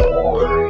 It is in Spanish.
Bye.